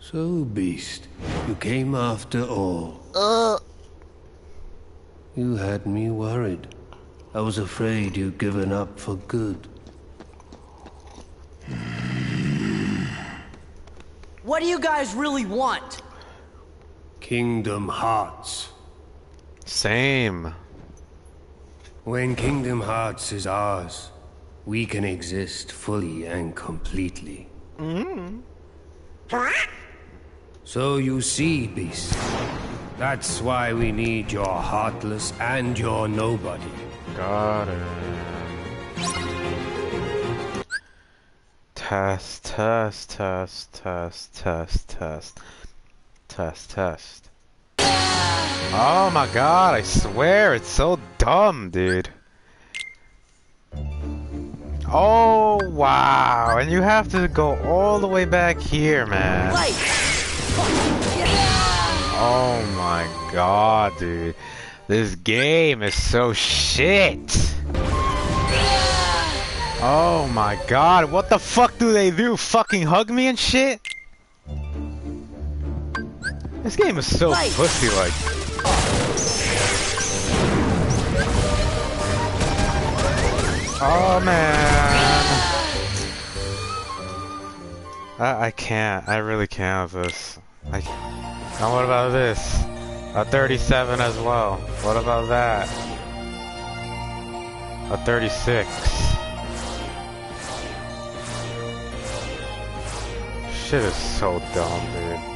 So, Beast, you came after all. Uh. You had me worried. I was afraid you'd given up for good. What do you guys really want? Kingdom Hearts. Same. When Kingdom Hearts is ours, we can exist fully and completely. Mm. So you see, Beast. That's why we need your heartless and your nobody. Got it. Test, test, test, test, test, test, test, test. Oh my god, I swear, it's so dumb, dude. Oh, wow, and you have to go all the way back here, man. Oh my god, dude. This game is so shit. Oh my god, what the fuck do they do? Fucking hug me and shit? This game is so pussy like. Oh man. I, I can't. I really can't with this. I, and what about this? A 37 as well. What about that? A 36. Shit is so dumb, dude.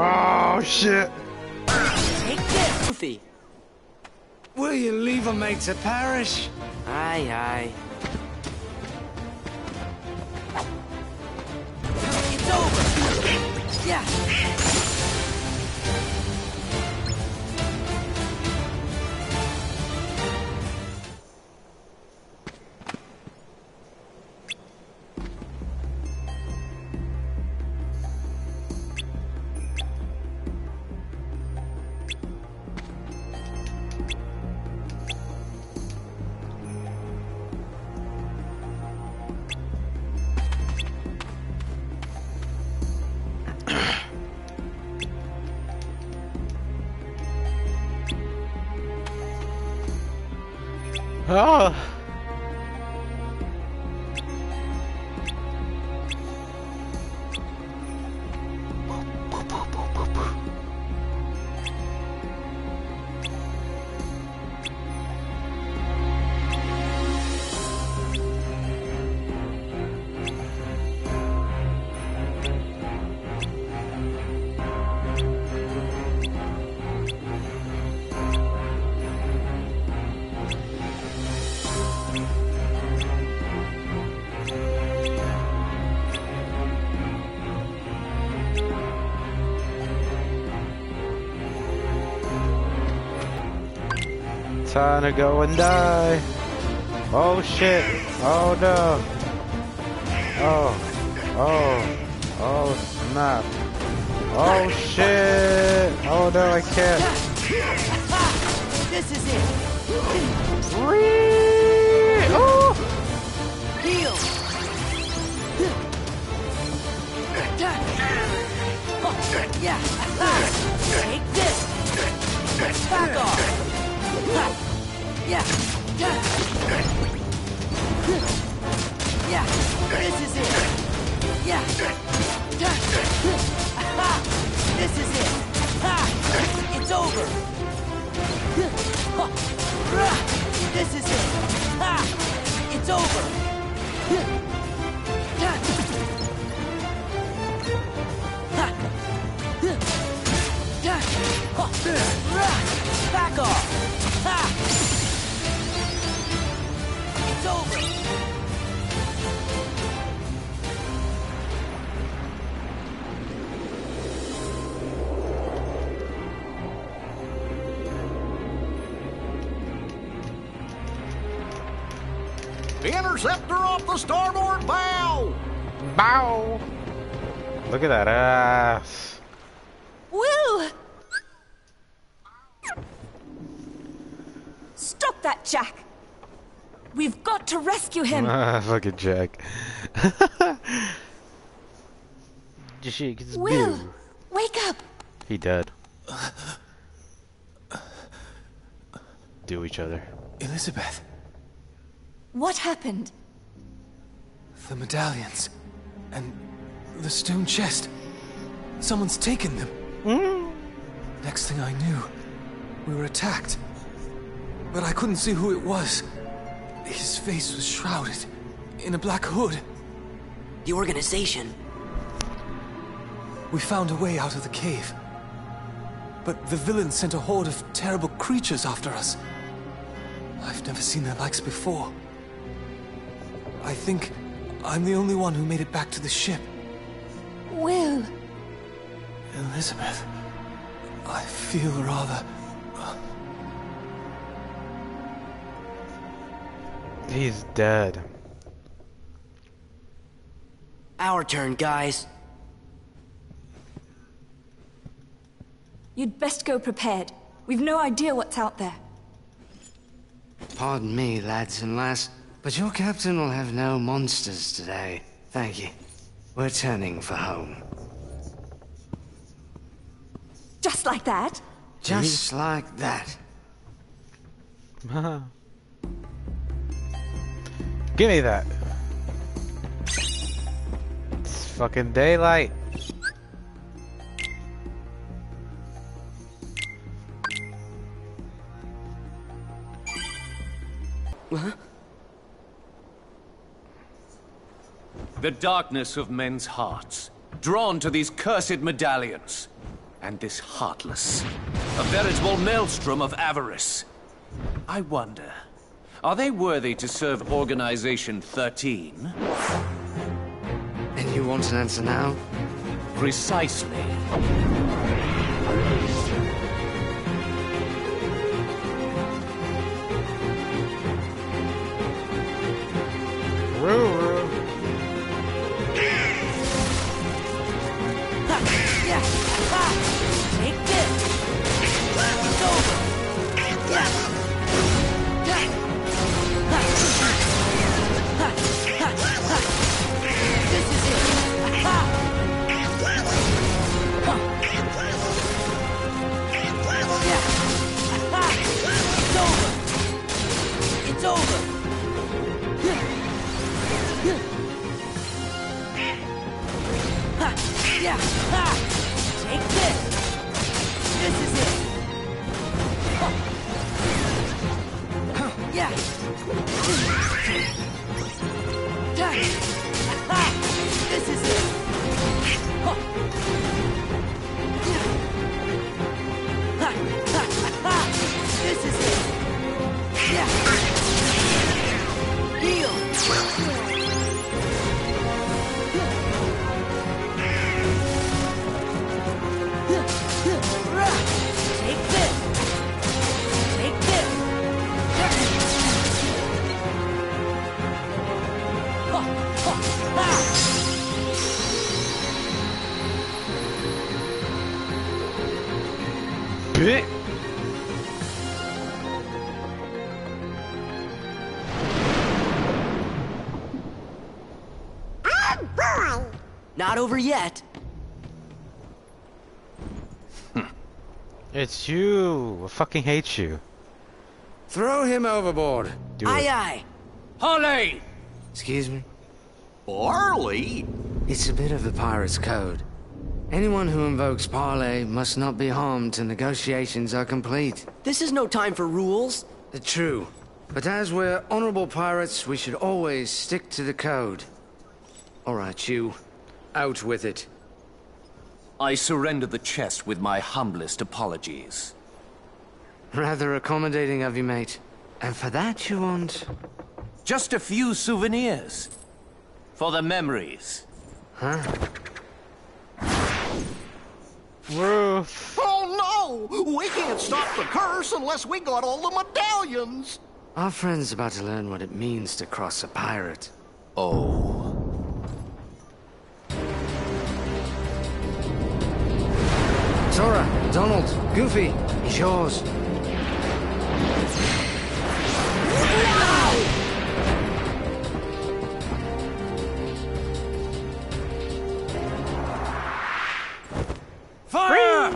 Oh shit! Take this, Goofy. Will you leave a mate to perish? Aye, aye. It's over. Yeah. Oh! Time to go and die. Oh shit. Oh no. Oh. Oh. Oh snap. Oh shit. Oh no, I can't. This is it. Interceptor off the starboard bow! Bow! Look at that ass. Woo! Stop that, Jack! We've got to rescue him! Ah, fucking Jack. Shit Will! boo. Wake up! He dead. Do each other. Elizabeth, What happened? the medallions, and the stone chest. Someone's taken them. Hmm? Next thing I knew, we were attacked. But I couldn't see who it was. His face was shrouded in a black hood. The organization. We found a way out of the cave. But the villains sent a horde of terrible creatures after us. I've never seen their likes before. I think I'm the only one who made it back to the ship. Will! Elizabeth, I feel rather. Uh, He's dead. Our turn, guys. You'd best go prepared. We've no idea what's out there. Pardon me, lads and lass, but your captain will have no monsters today. Thank you. We're turning for home. Just like that? Just like that. Give me that. It's fucking daylight. The darkness of men's hearts, drawn to these cursed medallions, and this heartless, a veritable maelstrom of avarice. I wonder, are they worthy to serve Organization 13? And you want an answer now? Precisely. Not over yet. It's you. I fucking hate you. Throw him overboard. Do Aye it. aye. Parley! Excuse me? Parley? It's a bit of the pirate's code. Anyone who invokes parley must not be harmed till negotiations are complete. This is no time for rules. Uh, True. But as we're honorable pirates, we should always stick to the code. All right, you. Out with it. I surrender the chest with my humblest apologies. Rather accommodating of you, mate. And for that you want... Just a few souvenirs. For the memories. Huh? Roof. Oh no! We can't stop the curse unless we got all the medallions! Our friend's about to learn what it means to cross a pirate. Oh. Sora, Donald, Goofy, it's yours. Ha,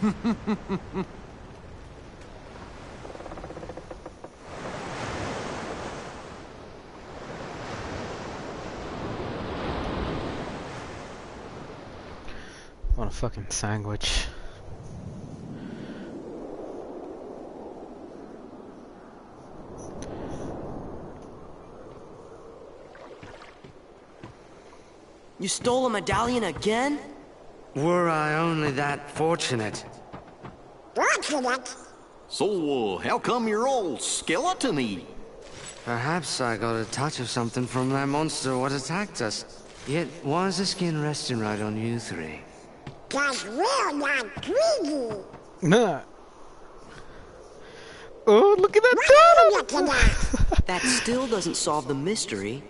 ha, ha, ha, ha. Fucking sandwich. You stole a medallion again? Were I only that fortunate. So, uh, how come you're all skeleton-y? Perhaps I got a touch of something from that monster what attacked us. Yet, was the skin resting right on you three? Cause we're not greedy. Nah. Oh, look at that Look at that. That still doesn't solve the mystery.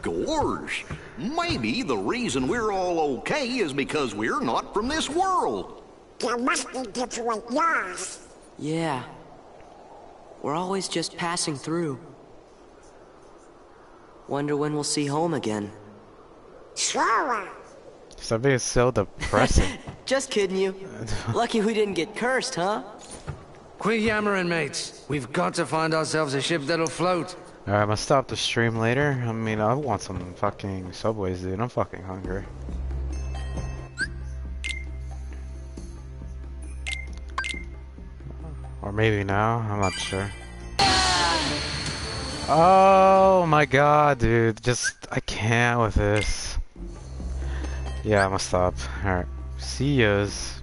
Gorge. Maybe the reason we're all okay is because we're not from this world. There must be different laws. Yeah. We're always just passing through. Wonder when we'll see home again. Sure. Stop being so depressing. Just kidding you. Lucky we didn't get cursed, huh? Quit yammering, mates. We've got to find ourselves a ship that'll float. Alright, I'm gonna stop the stream later. I mean, I want some fucking Subways, dude. I'm fucking hungry. Or maybe now, I'm not sure. Oh my god, dude. Just, I can't with this. Yeah, I'm gonna stop. Alright. See yous.